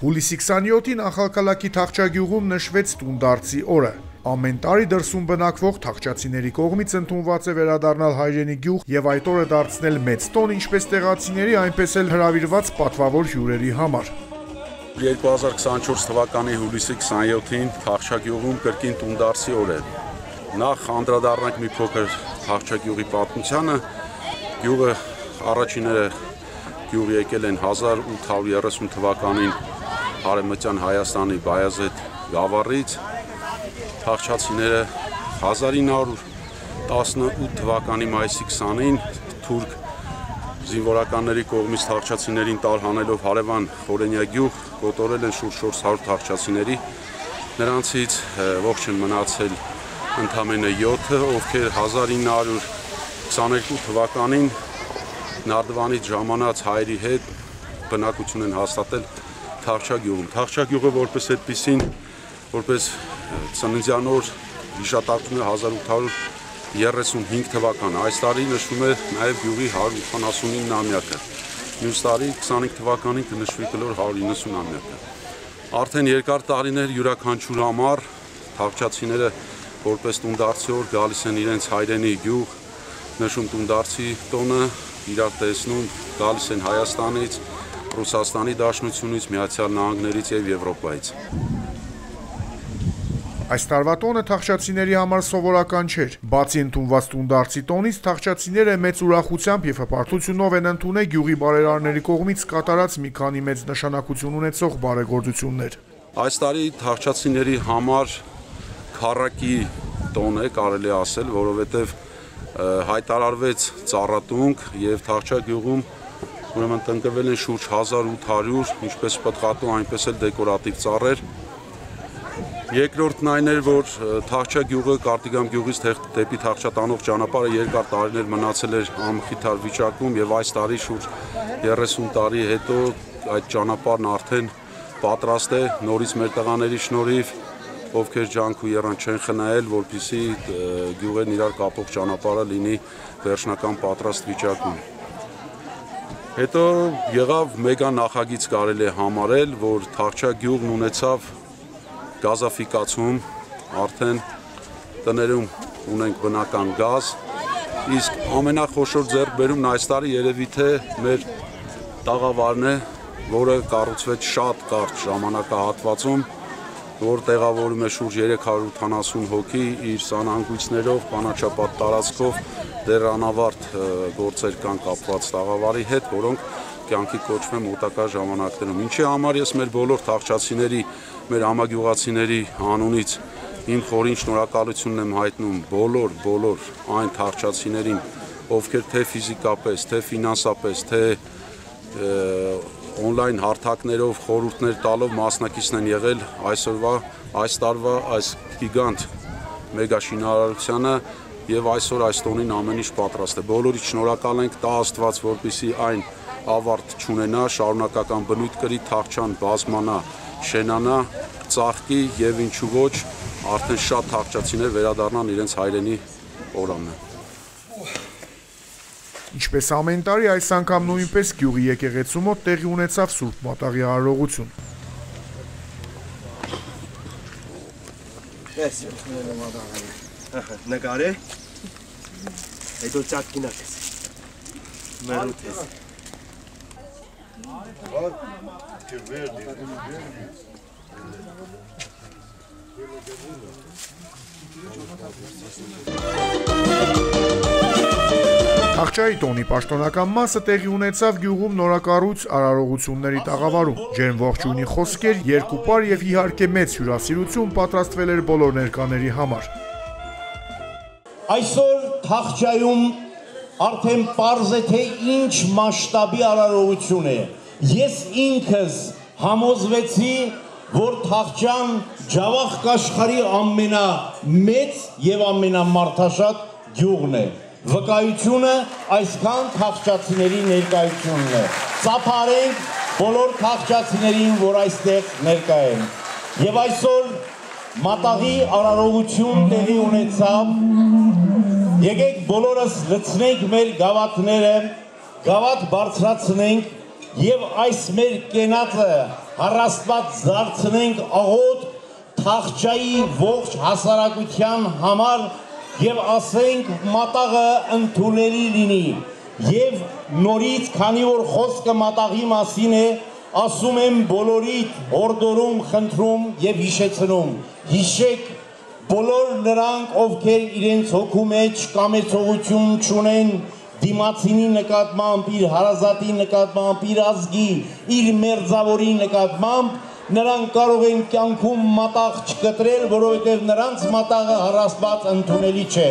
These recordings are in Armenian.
Հուլիսի 27-ին Ախալկալակի Թախչագյուղում նշվեց Տունդարձի օրը։ Ամեն տարի դրսում բնակվող թախճացիների կողմից ընդունված է վերադառնալ հայրենի գյուղ եւ այդ օրը դարձնել մեծ տոն ինչպես տեղացիների, այնպես էլ հրավիրված պատվավոր հյուրերի համար։ 2024 թվականի հուլիսի 27-ին Թախչագյուղում կրկին Տունդարձի օր է։ Նախ անդրադառնանք մի փոքր Թախչագյուղի պատմությանը։ Գյուղը առաջինները գյուղ եկել են 1830 թվականին Արեմտյան Հայաստանի Բայազեդ գավառից թաղչացիները 1918 թվականի մայիսի 20-ին թուրք զինվորականների կողմից թաղչացիներին տարհանելով հարևան Խորենյա գյուղ կոտորել են շուրջ 400 թաղչացիների նրանցից ողջն մնացել ընդամենը 7-ը ովքեր 1922 թվականին Նարդվանից ժամանած հայերի հետ բնակություն են հաստատել Թաղչագյուղում։ Թաղչագյուղը որպես այդպեսին որպես ծննդյան օր հիշատակվում է 1835 թվականը։ Այս տարի նշվում է նաև գյուղի 189-ամյակը։ Մյուս տարի 25 թվականին կնշվի կլոր 190-ամյակը։ Արդեն երկար տարիներ յուրաքանչյուր ամառ թավչացիները որպես տունդարձի օր գալիս են իրենց հայրենի գյուղ, նշում տունդարձի տոնը, իրար տեսնում, գալիս են Հայաստանից, Ռուսաստանի Դաշնությունից, Միացյալ Նահանգներից եւ Եվրոպայից։ Այս տարվա տոնը թախճացիների համար սովորական չէր։ Բացի ընդունված տունդարձի տոնից, թախճացիները մեծ ուրախությամբ եւ հպարտությունով են ընդունել գյուղի բարերարների կողմից կատարած մի քանի մեծ նշանակություն ունեցող բարեգործություններ։ Այս տարի թախճացիների համար քարակի տոն է, կարելի ասել, որովհետեւ հայտարարվեց ծառատունք եւ Թախճագյուղում ուրեմն տնկվել են շուրջ 1800, ինչպես պտղատու, այնպես էլ դեկորատիվ ծառեր, Երկրորդն այն էր, որ Թաղչա գյուղը Կարտիգամ գյուղից դեպի Թաղչա տանող ճանապարհը երկար տարիներ մնացել էր անխիթար վիճակում եւ այս տարի շուրջ 30 տարի հետո այդ ճանապարհն արդեն պատրաստ է նորից մեր տղաների շնորհիվ ովքեր ջանք ու երան չեն խնայել, որpիսի գյուղերն իրար կապող ճանապարհը լինի վերջնական պատրաստ վիճակում։ Հետո եղավ մեգա նախագիծ կարելի է համարել, որ Թաղչա գյուղն ունեցավ գազաֆիկացում, արդեն տներում ունենք բնական գազ, իսկ ամենախոշոր ձեռքբերումն այս տարի երևի թե մեր տաղավարն է, որը կառուցվեց շատ կարճ ժամանակահատվածում, որ տեղավորում է շուրջ 380 հոգի իր սանհանգույցներով, բանաչապատ տարածքով դեռ անավարտ գործեր կան կապված տաղավարի հետ, որոնք կյանքի կոչվում մոտակա ժամանակներում։ Ինչի համար ես մեր բոլոր թաղճացիների մեր ամագյուղացիների անունից իմ խորին շնորհակալությունն եմ հայտնում բոլոր բոլոր այն թաղճացիներին, ովքեր թե ֆիզիկապես, թե ֆինանսապես, թե on-line հարթակներով խորհուրդներ տալով մասնակիցն են եղել այսօրվա այս տարվա այս գիգանտ մեգա շինարարությանը եւ այսօր այս տոնին ամեն ինչ պատրաստ է։ Բոլորից շնորհակալ ենք տա Աստված, որպիսի այն ավարտ չունենա, շարունակական բնույթ կրի, թաղճան բազմանա շենանա, ծաղկի եւ ինչու ոչ արդեն շատ թաղճացիներ վերադառնան իրենց հայրենի օրանը։ Ինչպես ամեն տարի այս անգամ նույնպես գյուղի եկեղեցու մոտ տեղի ունեցավ Սուրբ Մատաղի արարողություն։ Ես նկարե հետո ճակինակ ես մերուտ ես che verdi, Աղջայի տոնի պաշտոնական մասը տեղի ունեցավ գյուղում նորակառույց արարողությունների տաղավարում։ Ջերմ ողջույնի խոսքեր, երկու պար եւ իհարկե մեծ հյուրասիրություն պատրաստվել էր բոլոր ներկաների համար։ Այսօր Թախճայում արդեն པարզ է թե ինչ մասշտաբի արարողություն է ես ինքս համոզվեցի, որ Թախճան Ջավախ Կաշխարի ամենամեծ եւ ամենամարդաշատ գյուղն է։ Վկայությունը այսքան թախճացիների ներկայությունն է։ Ծափարենք բոլոր թախճացիներին, որ այստեղ ներկա են։ Եվ այսօր մատաղի արարողություն տեղի ունեցավ։ Եկեք բոլորս լցնենք մեր գավաթները, գավաթ բարձրացնենք եւ այս մեր կենացը հարաստված դարձնենք աղոտ թաղճայի ողջ հասարակության համար եւ ասենք մատաղը ընդունելի լինի եւ նորից քանի որ խոսքը մատաղի մասին է ասում եմ բոլորիդ հորդորում խնդրում եւ հիշեցնում հիշեք բոլոր նրանք ովքեր իրենց հոգու մեջ կամեցողություն չունեն դիմացինի նկատմամբ, իր հարազատի նկատմամբ, իր ազգի, իր մերձավորի նկատմամբ, նրանք կարող են կյանքում մատաղ չկտրել, որովհետև նրանց մատաղը հրասված ընդունելի չէ։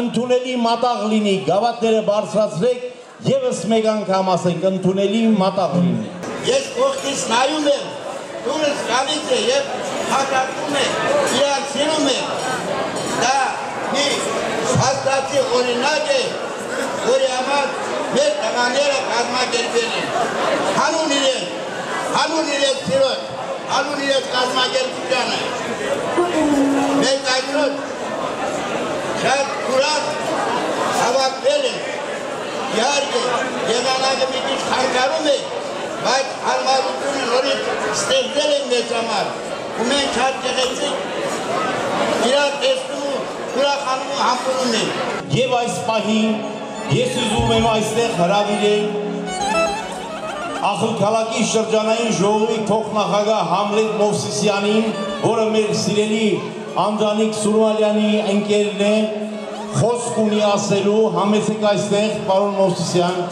Ընդունելի մատաղ լինի, գավաթները բարձրացրեք, եւս մեկ անգամ ասենք, ընդունելի մատաղ լինի։ Ես կողքից նայում եմ, դուրս գալիս է եւ հակակում է, իրար սիրում է։ Դա մի հաստատի օրինակ է, որի համար մեր տղաները կազմակերպել են։ Հանուն իրեն, հանուն իրեն սիրոտ, հանուն իրեն կազմակերպությանը։ Մենք այսօր շատ կուրատ հավաքվել են։ Իհարկե, եղանակը մի քիչ խանգարում է, բայց հարմարությունը նորից ստեղծել են մեզ համար։ Ու մենք շատ գեղեցիկ իրար տեսնում ու ուրախանում ու համբուրում ենք։ Եվ այս պահին Ես ուզում եմ այստեղ հրավիրել Ախալքալակի շրջանային ժողովի փոխնախագահ Համլետ Մովսիսյանին, որը մեր սիրելի Անդրանիկ Սուրմալյանի ընկերն է, խոսք ունի ասելու, համեցեք այստեղ, պարոն Մովսիսյան,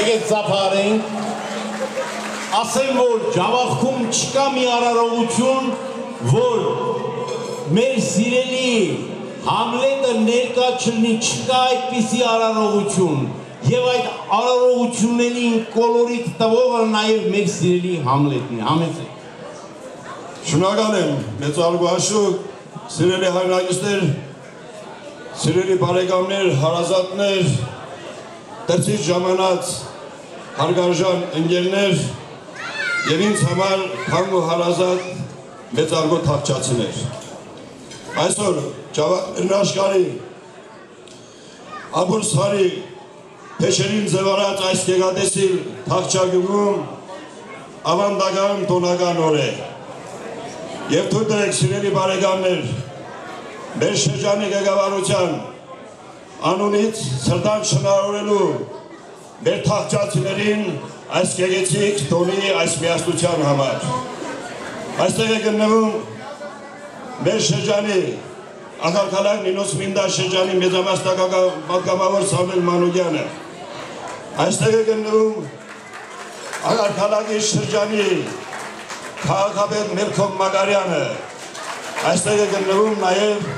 եկեք ծափարենք, ասեմ, որ ճավախքում չկա մի արարողություն, որ մեր սիրելի Համլետը ներկա չլինի, չկա այդպիսի արարողություն, եւ այդ արարողություններին կոլորիտ տվողը նաեւ մեր սիրելի Համլետն է, համեցեք։ Շնորհակալ եմ մեծարգո աշուկ, սիրելի հայրենակիցներ, սիրելի բարեկամներ, հարազատներ, դրցից ժամանած հարգարժան ընկերներ եւ ինձ համար թանկ ու հարազատ մեծարգո թավճացիներ։ Այսօր Ճավաշխարի Աբուրսարի Փեշերին ձևարած այս գեղատեսիլ թաղճագյուղում ավանդական տոնական օր է։ Եվ թույլ տվեք սիրելի բարեկամներ, մեր շրջանի ղեկավարության անունից սրտան շնորհավորելու մեր թաղճացիներին այս գեղեցիկ տոնի այս միասնության համար։ Այստեղ է գտնվում մեր շրջանի Աղարքալակ Նինոս Մինդա շրջանի մեծամասնակամավոր Սամվել Մանուկյանը, այստեղ է գտնվում Աղարքալակի շրջանի քաղաքապետ Մելքոմ Մագարյանը, այստեղ է գտնվում նաև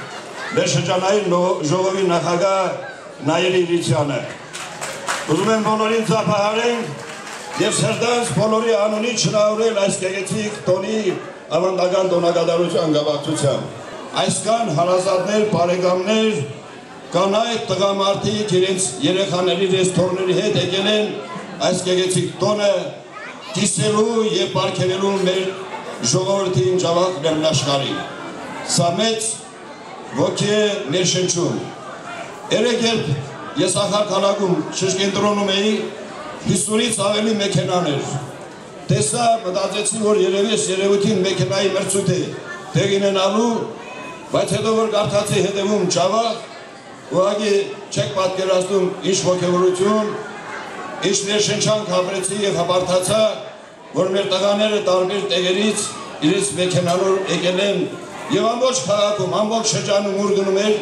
մեր շրջանային ժողովի նախագահ Նայել Իրիցյանը։ Ուզում եմ բոլորին ծափահարենք եւ սրտանց բոլորի անունից շնորհել այս գեղեցիկ տոնի ավանդական տոնակատարության գավաթությամբ այսքան հարազատներ, բարեկամներ, կանայք, տղամարդիկ իրենց երեխաների ռեստորների հետ եկել են այս գեղեցիկ տոնը կիսելու եւ ապարգևելու մեր ժողովրդին ճավախ լեռնաշխարհին։ Սա մեծ ոգի է մեր շնչում։ Երեք երբ ես ախար քանակում շշկենտրոնում էի 50-ից ավելի մեքենաներ։ Տեսա, մտածեցի, որ երևի ես երևույթին մեքենայի մրցույթ է տեղինենալու Բայց հետո որ կարդացի հետևում ճավախ, ուղղակի չեք պատկերացնում ինչ ոգևորություն, ինչ ներշնչանք ապրեցի եւ հապարտացա, որ մեր տղաները տարբեր տեղերից իրենց մեքենանով եկել են եւ ամբողջ քաղաքում, ամբողջ շրջանում ուր գնում էր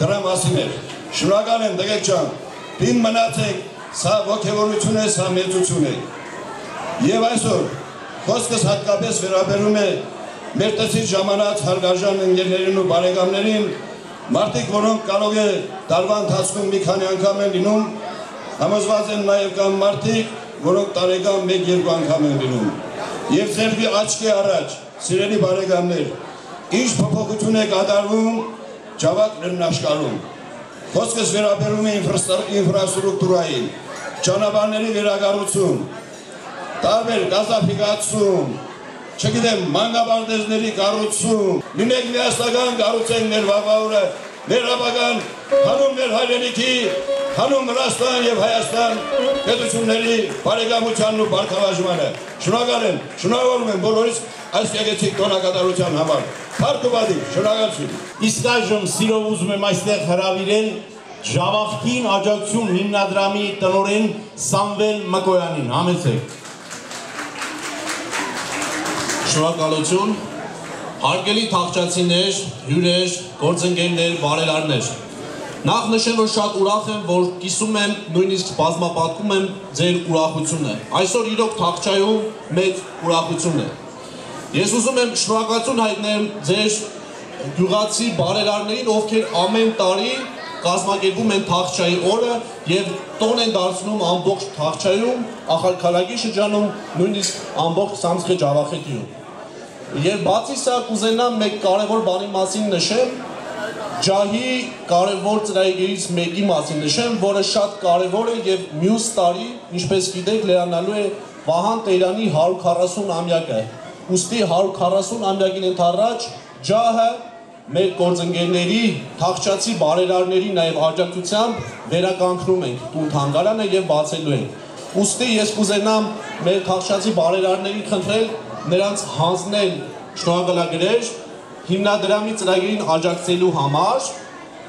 դրա մասին էր։ Շնորհակալ եմ դգեկ ջան։ Պին մնացեք, սա ոգևորություն է, սա մեծություն է։ Եվ այսօր խոսքս հատկապես վերաբերում է մեր տեսից ժամանած հարգարժան ընկերներին ու բարեկամներին, մարդիկ, որոնք կարող է տարվա ընթացքում մի քանի անգամ են լինում, համոզված են նաև կամ մարդիկ, որոնք տարեկան մեկ-երկու անգամ են լինում։ Եվ ձեր աչքի առաջ, սիրելի բարեկամներ, ինչ փոփոխություն է կատարվում Ջավակ լեռնաշխարհում։ Խոսքս վերաբերում է ինֆրաստրուկտուրային, ճանապարհների վերակառուցում, տարբեր գազաֆիկացում, չգիտեմ, մանգաբանդեզների կառուցում, լինեք միասնական կառուցենք մեր վաղվա օրը մեր ապագան, հանուն մեր հայրենիքի, հանուն Վրաստան եւ Հայաստան պետությունների բարեկամությանն ու բարգավաճմանը։ Շնորհակալ եմ, շնորհավորում եմ բոլորիս այս գեղեցիկ տոնակատարության համար։ Փառք ու բադի, շնորհակալություն։ Իսկ այժմ սիրով ուզում եմ այստեղ հրավիրել Ժավախտին աջակցություն հիմնադրամի տնորեն Սամվել Մկոյանին։ Համեցեք։ Շնորհակալություն։ Հարգելի թաղճացիներ, հյուրեր, գործընկերներ, բարելարներ։ Նախ նշեմ, որ շատ ուրախ եմ, որ կիսում եմ, նույնիսկ բազմապատկում եմ ձեր ուրախությունը։ Այսօր իրոք թաղճայում մեծ ուրախություն է։ Ես ուզում եմ շնորհակալություն հայտնել ձեր գյուղացի բարելարներին, ովքեր ամեն տարի կազմակերպում են թաղճայի օրը եւ տոն են դարձնում ամբողջ թաղճայում, ախալքալագի շրջանում, նույնիսկ ամբողջ Սամսխե Ջավախետիում։ Եվ բացի սա կուզենամ մեկ կարևոր բանի մասին նշեմ, ջահի կարևոր ծրագրերից մեկի մասին նշեմ, որը շատ կարևոր է եւ մյուս տարի, ինչպես գիտեք, լրանալու է Վահան Տերյանի 140 ամյակը։ Ոստի 140 ամյակին ընթառաջ ջահը մեր գործընկերների, թաղճացի բարերարների նաև աջակցությամբ վերականգնում ենք տուն թանգարանը եւ բացելու ենք։ Ոստի ես կուզենամ մեր թաղճացի բարերարներին խնդրել նրանց հանձնել շնորհակալագրեր հիմնադրամի ծրագրին աջակցելու համար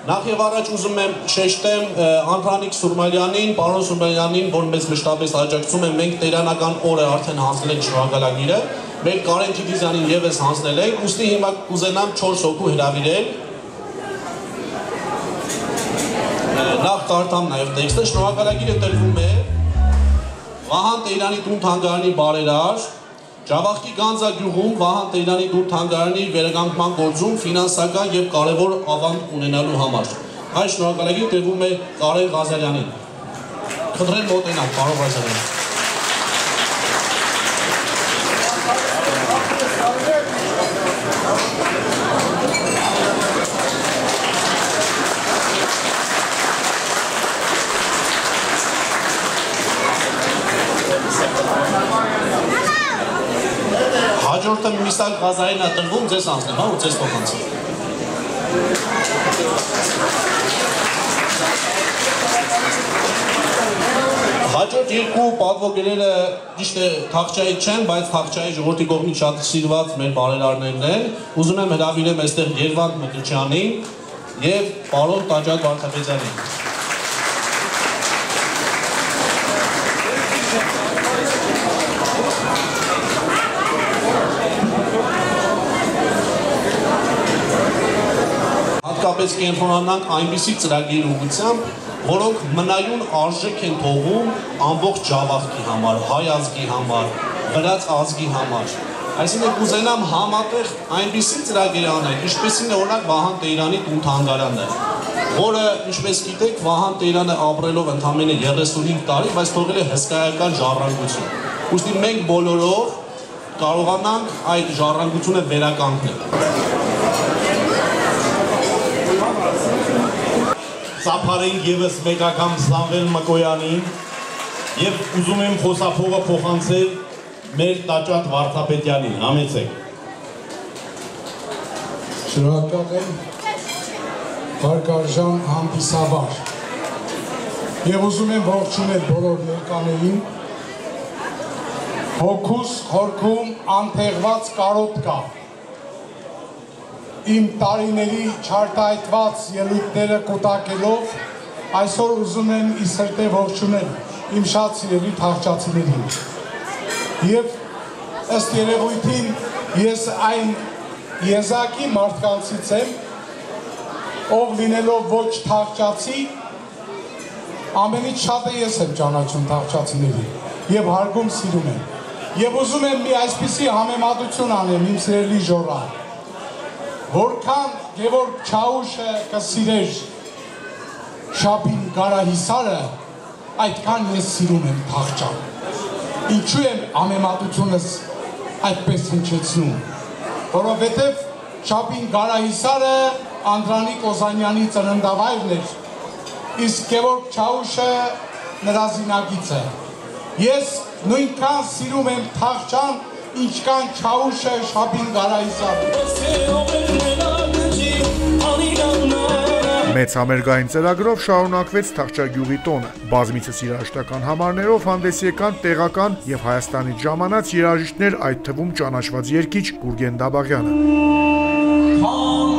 Նախ եւ առաջ ուզում եմ շեշտեմ Անդրանիկ Սուրմալյանին, պարոն Սուրմալյանին, որ մեզ մշտապես աջակցում են, մենք տերանական օրը արդեն հանձնել ենք շնորհակալագիրը, մեր Կարեն Թիդիզյանին եւս հանձնել ենք, ուստի հիմա կուզենամ 4 հոգու հրավիրել։ Նախ կարդամ նաեւ տեքստը, շնորհակալագիրը տրվում է Վահան Տերյանի տուն թանգարանի բարերար Ջավախքի Գանձա գյուղում Վահան Տերյանի դուր թանգարանի վերականգնման գործում ֆինանսական եւ կարևոր ավանդ ունենալու համար։ Այս շնորհակալագիր տրվում է Կարեն Ղազարյանին։ Խնդրեմ մոտենալ, պարոն Ղազարյան։ Միսակ Ղազարին է տրվում, ձեզ անցնեմ, հա, ու ձեզ փոխանցեմ։ Հաջորդ երկու պատվոգերերը ճիշտ է թաղճայի չեն, բայց թաղճայի ժողովրդի կողմից շատ սիրված մեր բարերարներն են։ Ուզում եմ հրավիրեմ այստեղ Երվանդ Մկրչյանին եւ պարոն Տաճատ Վարդապետյանին։ հատկապես կենտրոնանանք այնպիսի ծրագրերի ուղղությամբ, որոնք մնայուն արժեք են թողում ամբողջ Ջավախքի համար, հայ ազգի համար, վրաց ազգի համար։ Այսինքն կուզենամ համատեղ այնպիսի ծրագիր անել, ինչպեսին է օրինակ Վահան Տերյանի տուն թանգարանը, որը ինչպես գիտեք Վահան Տերյանը ապրելով ընդամենը 35 տարի, բայց թողել է հսկայական ժառանգություն։ Ուստի մենք բոլորով կարողանանք այդ ժառանգությունը վերականգնել։ ծափարենք եւս մեկ անգամ Սամվել Մկոյանին եւ ուզում եմ խոսափողը փոխանցել մեր Տաճատ Վարդապետյանին։ Համեցեք։ Շնորհակալ եմ հարգարժան հանդիսաբար։ Եվ ուզում եմ ողջունել բոլոր ներկաներին։ Հոգուս խորքում անթեղված կարոտ կա իմ տարիների չարտայտված ելույթները կուտակելով այսօր ուզում եմ ի սրտե ողջունել իմ շատ սիրելի թաղճացիներին։ Եվ ըստ երևույթին ես այն եզակի մարդկանցից եմ, ով լինելով ոչ թաղճացի, ամենից շատ է ես եմ ճանաչում թաղճացիների եւ հարգում սիրում եմ։ Եվ ուզում եմ մի այսպիսի համեմատություն անեմ իմ սիրելի ժոռան որքան Գևորգ Չաուշը կսիրեր Շապին Կարահիսարը, այդքան ես սիրում եմ Թաղճան։ Ինչու եմ ամեմատությունս այդպես հնչեցնում, որովհետև Շապին Կարահիսարը Անդրանիկ Օզանյանի ծննդավայրն էր, իսկ Գևորգ Չաուշը նրա զինագիցը։ Ես նույնքան սիրում եմ Թաղճան, ինչքան Չաուշը Շապին Կարահիսարը։ Մեծ համերգային ծրագրով շարունակվեց Թավշյա տոնը։ Բազմիցս երաժշտական համարներով հանդես եկան տեղական եւ Հայաստանից ժամանած երաժիշտներ, այդ թվում ճանաչված երգիչ Գուրգեն Դաբաղյանը։ Ինձ